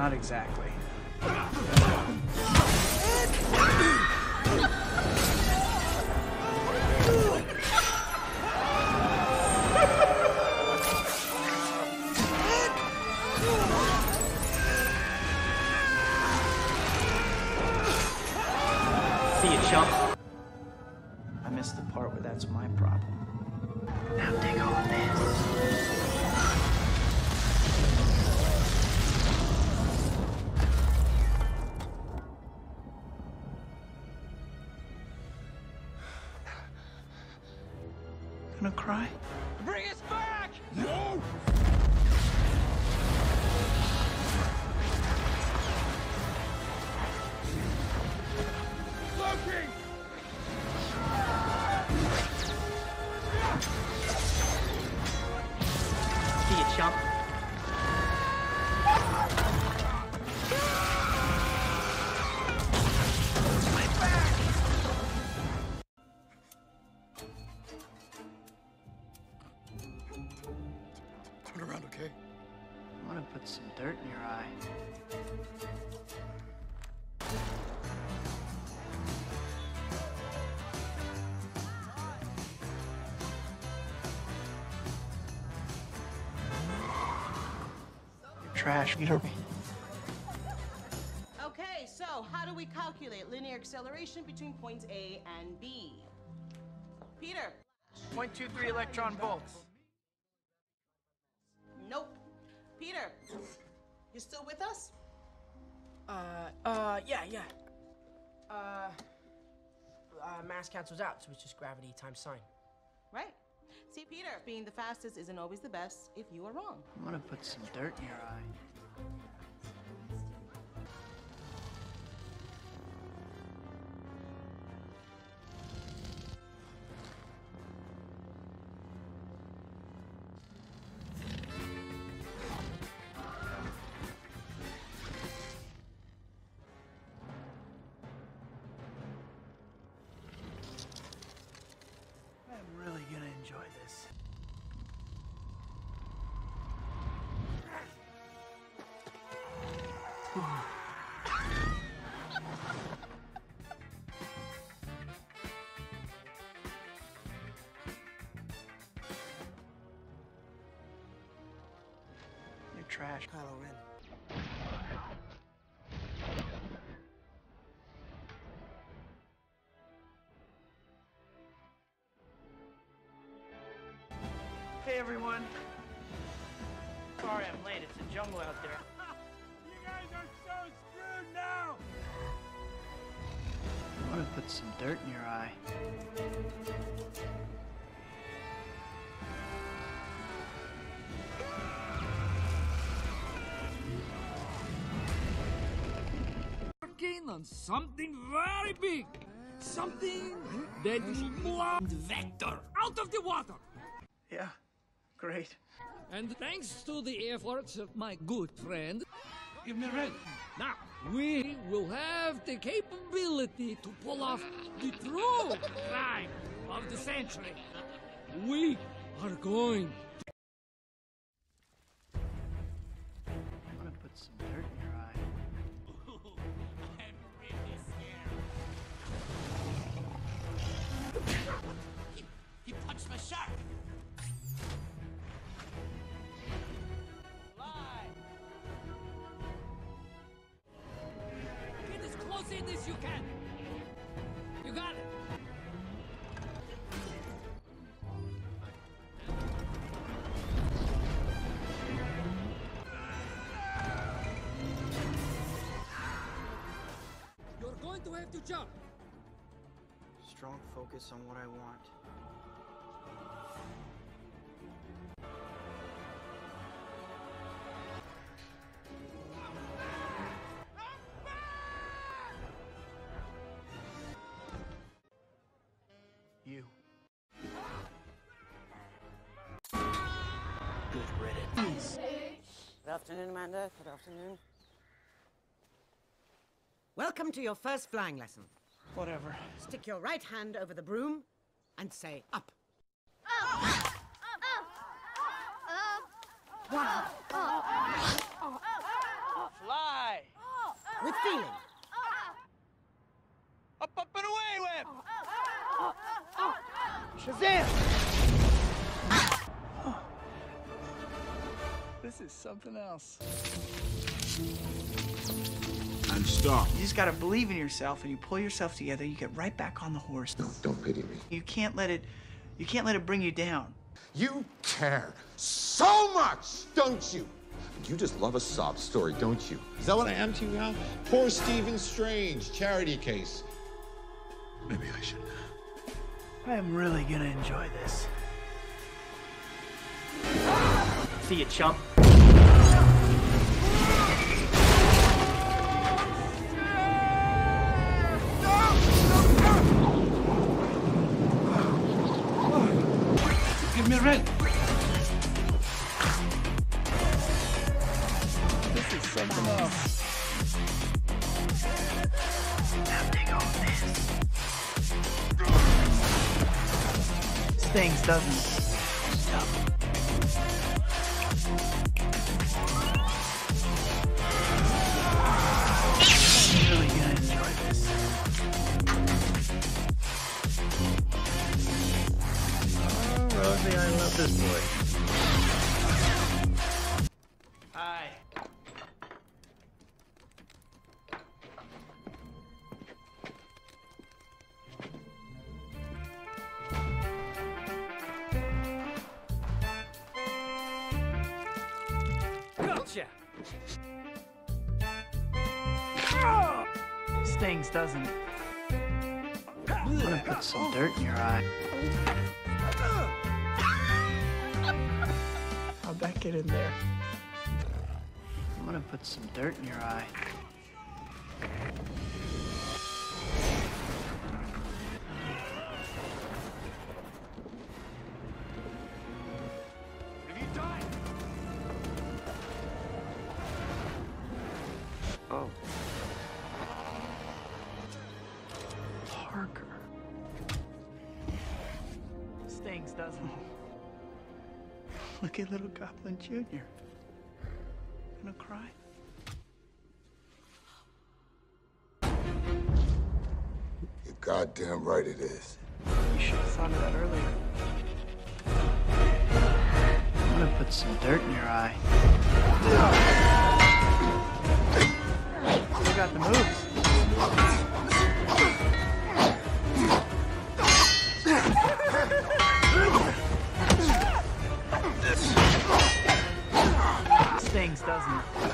not exactly. See you, chump. I missed the part where that's my problem. Now take all this. Gonna cry? Bring us back! No! Loki! See you, chump. Turn around, okay? I'm gonna put some dirt in your eye. You're trash, Peter. Okay, so how do we calculate linear acceleration between points A and B? Peter. 0.23 electron volts. Peter. You still with us? Uh, uh, yeah, yeah. Uh, uh, mass cancels out, so it's just gravity times sine. Right. See, Peter, being the fastest isn't always the best if you are wrong. I'm gonna put some dirt in your eye. Trash, Kylo Ren. Hey everyone. Sorry I'm late. It's a jungle out there. You guys are so screwed now! I'm gonna put some dirt in your eye. On something very big. Something that will blow the vector out of the water. Yeah, great. And thanks to the efforts of my good friend, give me a red. Now, we will have the capability to pull off the true crime of the century. We are going as you can. You got it. You're going to have to jump. Strong focus on what I want. Good afternoon, Amanda. Good afternoon. Welcome to your first flying lesson. Whatever. Stick your right hand over the broom and say up. Lie. With feeling. Up, up, and away with Shazam! This is something else. And stop. You just gotta believe in yourself and you pull yourself together, you get right back on the horse. No, don't pity me. You can't let it you can't let it bring you down. You care so much, don't you? You just love a sob story, don't you? Is that what I am to you now? Poor Stephen Strange, charity case. Maybe I should. I am really gonna enjoy this. See you, chump. Me a. This is something else. Stings, doesn't it? Hi. Gotcha. Stings, doesn't it? I'm gonna put some dirt in your eye. How'd that get in there? I'm gonna put some dirt in your eye. Oh. Parker. Stings, doesn't it? Look at little Goblin Jr. Gonna cry? You're goddamn right it is. You should have thought of that earlier. I'm gonna put some dirt in your eye. Still got the moves. doesn't?